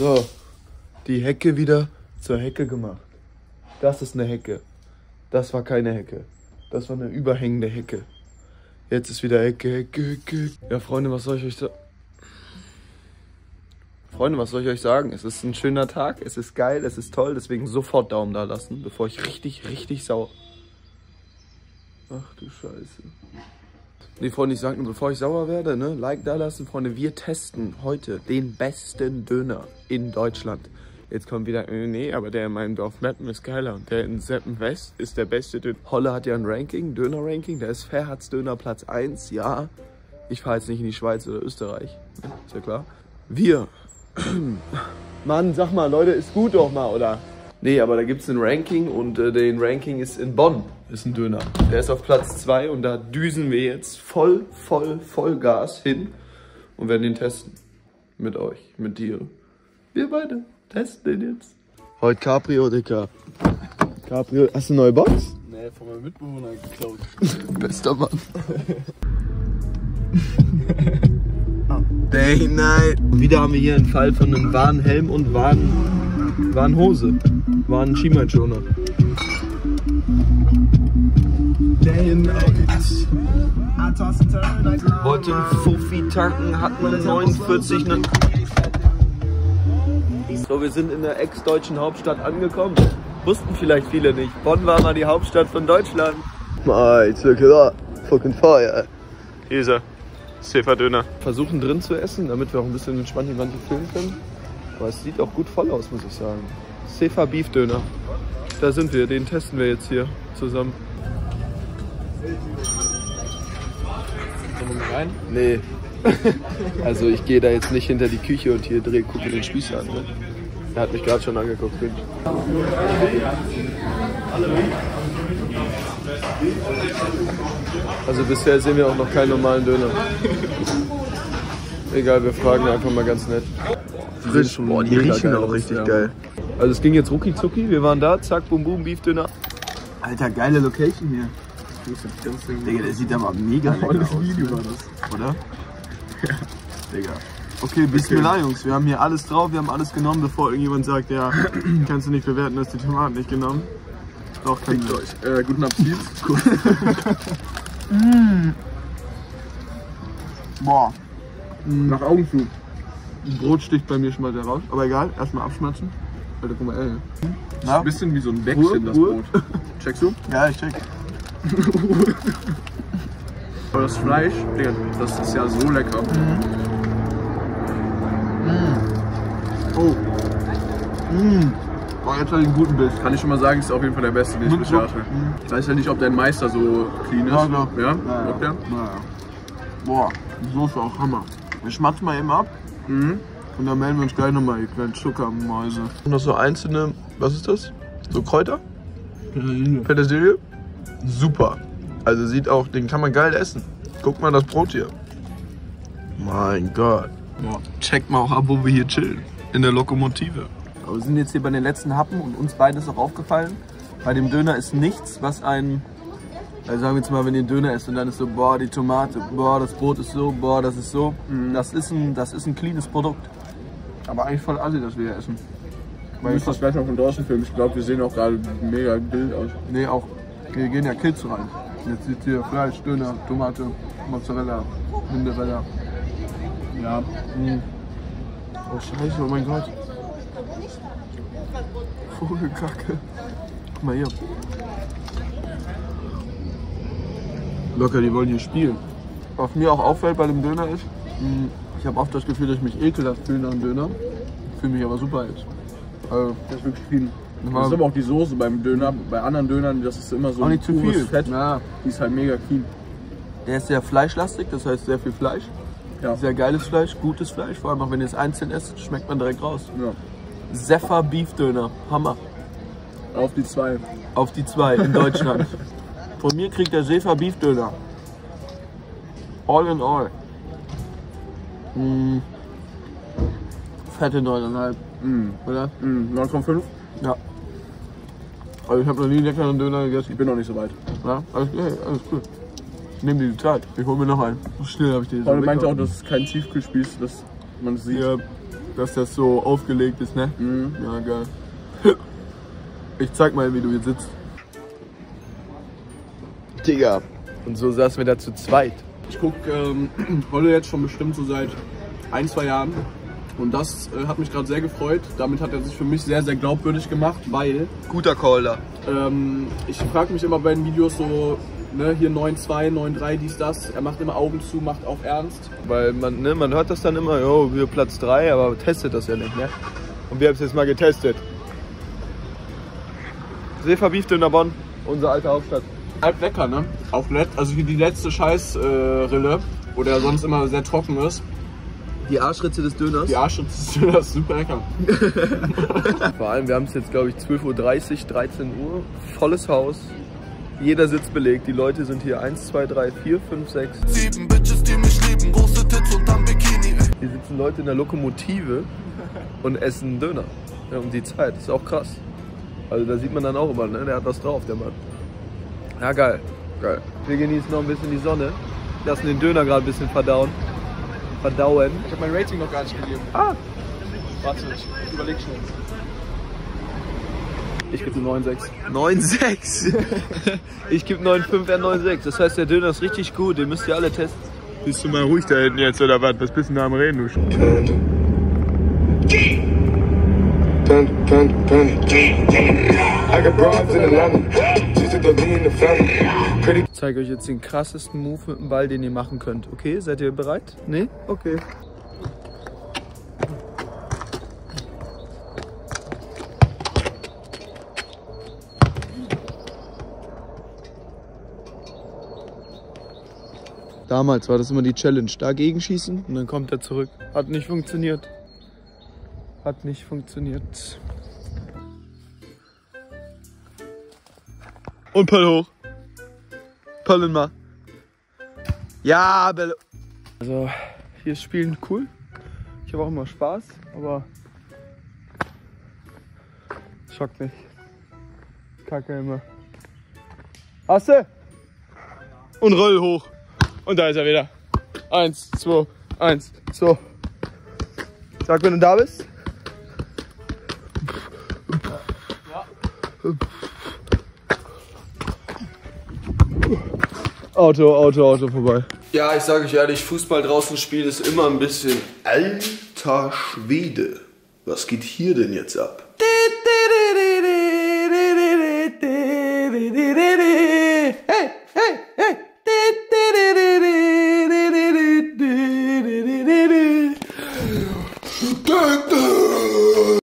So, die Hecke wieder zur Hecke gemacht. Das ist eine Hecke. Das war keine Hecke. Das war eine überhängende Hecke. Jetzt ist wieder Hecke, Hecke, Hecke. Ja, Freunde, was soll ich euch sagen? Freunde, was soll ich euch sagen? Es ist ein schöner Tag, es ist geil, es ist toll, deswegen sofort Daumen da lassen, bevor ich richtig, richtig sauer. Ach du Scheiße. Nee, Freunde, ich sag nur, bevor ich sauer werde, ne, Like da lassen, Freunde. Wir testen heute den besten Döner in Deutschland. Jetzt kommt wieder, äh, nee, aber der in meinem Dorf Meppen ist geiler. Und der in Seppen West ist der beste Döner. Holle hat ja ein Ranking, Döner-Ranking. Der ist Ferhatz Döner Platz 1, ja. Ich fahre jetzt nicht in die Schweiz oder Österreich. Ne, ist ja klar. Wir. Mann, sag mal, Leute, ist gut doch mal, oder? Nee, aber da gibt es ein Ranking und äh, den Ranking ist in Bonn, ist ein Döner. Der ist auf Platz 2 und da düsen wir jetzt voll, voll, voll Gas hin und werden den testen. Mit euch, mit dir. Wir beide testen den jetzt. Heute Cabrio, Dicker. Cabrio, hast du eine neue Box? Nee, von meinem Mitbewohner geklaut. Bester Mann. Day Night. Wieder haben wir hier einen Fall von einem Warnhelm und Warn, Warnhose. Warn Schienbeinschoner. Day Night. Wollte einen Fuffi tanken, hatten einen 49. Ne so, wir sind in der ex-deutschen Hauptstadt angekommen. Wussten vielleicht viele nicht. Bonn war mal die Hauptstadt von Deutschland. Mate, look at that. Fucking fire. Hier ist er. Sefer Döner. Versuchen drin zu essen, damit wir auch ein bisschen entspannt die Wand filmen können. Aber es sieht auch gut voll aus, muss ich sagen. Sefer Beef Döner. Da sind wir, den testen wir jetzt hier zusammen. Kommen wir rein? Nee. also ich gehe da jetzt nicht hinter die Küche und hier dreh, gucke den Spieß an. Ne? Er hat mich gerade schon angeguckt. Also bisher sehen wir auch noch keinen normalen Döner. Egal, wir fragen einfach mal ganz nett. Frisch, boah, die riechen auch richtig ja. geil. Also es ging jetzt rucki zucki, wir waren da, zack, bum bum, Beefdöner. Alter, geile Location hier. Digga, der sieht aber mega lecker aus. Video war das. Oder? Ja. Digga. Okay, Bismillah, okay. Jungs. Wir haben hier alles drauf, wir haben alles genommen, bevor irgendjemand sagt, ja, kannst du nicht bewerten, dass die Tomaten nicht genommen. Doch, ich euch. Äh, guten Appetit. Cool. mm. Boah. Nach Augen zu. Ein Brot sticht bei mir schon mal sehr raus. Aber egal, erstmal abschmatzen. Alter, guck mal, ey. Na? Ein bisschen wie so ein Bäckchen, das Brot. Checkst du? Ja, ich check. Aber das Fleisch, Digga, das ist ja so lecker. Mhm. Oh. Mmh. Oh, jetzt hatte ich einen guten Bild. Kann ich schon mal sagen, ist auf jeden Fall der beste, den ich bisher hatte. Ich weiß ja nicht, ob dein Meister so clean ist. Ja, klar. Ja? ja, ja. der? Ja, Boah, die Soße auch Hammer. Wir schmatzen mal eben ab. Mhm. Und dann melden wir uns gleich nochmal, ihr kleinen Zuckermäuse. Und noch so einzelne, was ist das? So Kräuter? Petersilie. Petersilie? Super. Also sieht auch, den kann man geil essen. Guck mal das Brot hier. Mein Gott. Boah. Checkt mal auch ab, wo wir hier chillen in der Lokomotive. Aber wir sind jetzt hier bei den letzten Happen und uns beiden ist auch aufgefallen, bei dem Döner ist nichts, was ein, also sagen wir jetzt mal, wenn ihr einen Döner isst und dann ist so, boah, die Tomate, boah, das Brot ist so, boah, das ist so. Mhm. Das, ist ein, das ist ein cleanes Produkt. Aber eigentlich voll assi, dass wir hier essen. Weil ich das gleich mal von draußen filmen. Ich glaube, wir sehen auch gerade mega Bild aus. Nee, auch, wir gehen ja Kills rein. Jetzt sieht hier Fleisch, Döner, Tomate, Mozzarella, Minderella. Ja. Mhm. Oh Scheiße, oh mein Gott. Vogelkacke. Guck mal hier. Locker, die wollen hier spielen. Was mir auch auffällt bei dem Döner ist, hm, ich habe oft das Gefühl, dass ich mich ekelhaft fühle nach dem Döner. Fühle mich aber super jetzt. Also, das ist wirklich viel. Das ist aber auch die Soße beim Döner. Bei anderen Dönern, das ist immer so auch nicht zu viel. Fett. Ja. Die ist halt mega clean. Der ist sehr fleischlastig, das heißt sehr viel Fleisch. Ja. Sehr geiles Fleisch, gutes Fleisch. Vor allem auch wenn ihr es einzeln esst, schmeckt man direkt raus. Ja. Seffer Beef Döner. Hammer. Auf die zwei. Auf die zwei in Deutschland. Von mir kriegt der Sefer Beef Döner. All in all. Mm. Fette 9,5. Mm. Oder? Mm. 9,5? Ja. Also ich habe noch nie einen leckeren Döner gegessen. Ich bin noch nicht so weit. Ja, alles, hey, alles cool. Nimm dir die Zeit. Ich hol mir noch einen. So schnell habe ich das. Aber du meinte auch, das ist kein Tiefkühlspieß, dass man sieht. Ja, dass das so aufgelegt ist, ne? Mhm. Ja, geil. Ich zeig mal, wie du hier sitzt. Digga. Und so saßen wir da zu zweit. Ich guck ähm, Holle jetzt schon bestimmt so seit ein, zwei Jahren. Und das äh, hat mich gerade sehr gefreut. Damit hat er sich für mich sehr, sehr glaubwürdig gemacht, weil Guter Call da. ähm, ich frage mich immer bei den Videos so, ne, hier 9-2, 9-3, dies, das. Er macht immer Augen zu, macht auch ernst. Weil man, ne, man hört das dann immer, jo, wir Platz 3, aber testet das ja nicht, ne? Und wir haben es jetzt mal getestet. Sefa Beefdöner Bonn, unsere alte Hauptstadt. Halb lecker, ne? Auch let also wie die letzte Scheißrille, äh, Rille, wo der sonst immer sehr trocken ist. Die Arschritze des Döners. Die Arschritze ist super lecker. Vor allem, wir haben es jetzt, glaube ich, 12.30 Uhr, 13 Uhr. Volles Haus. Jeder Sitz belegt. Die Leute sind hier 1, 2, 3, 4, 5, 6. Sieben Bitches, die mich lieben, große Tits und am Bikini. Hier sitzen Leute in der Lokomotive und essen Döner. Ja, um die Zeit. Das ist auch krass. Also da sieht man dann auch immer, ne? Der hat was drauf, der Mann. Ja, geil. Geil. Wir genießen noch ein bisschen die Sonne. Lassen den Döner gerade ein bisschen verdauen. Verdauen. Ich habe mein Rating noch gar nicht gegeben. Ah, Warte, ich überleg schnell. Ich gebe eine 9,6. 9,6. ich gebe 9,5, er 9,6. Das heißt, der Döner ist richtig gut. Den müsst ihr alle testen. Bist du mal ruhig da hinten jetzt oder was? Was bist du da am Reden, du Panda, panda, panda. I got broads in Atlanta. Ich zeige euch jetzt den krassesten Move mit dem Ball, den ihr machen könnt. Okay, seid ihr bereit? Nee? Okay. Damals war das immer die Challenge. Dagegen schießen und dann kommt er zurück. Hat nicht funktioniert. Hat nicht funktioniert. Und Pöll hoch. Pöllen mal. Ja, Bälle. Also, hier ist Spielen cool. Ich habe auch immer Spaß, aber schockt mich. Kacke immer. Hast du? Und roll hoch. Und da ist er wieder. Eins, zwei, eins, zwei. Sag, wenn du da bist. Auto, Auto, Auto vorbei. Ja, ich sage euch ehrlich, Fußball draußen spielen ist immer ein bisschen alter Schwede. Was geht hier denn jetzt ab?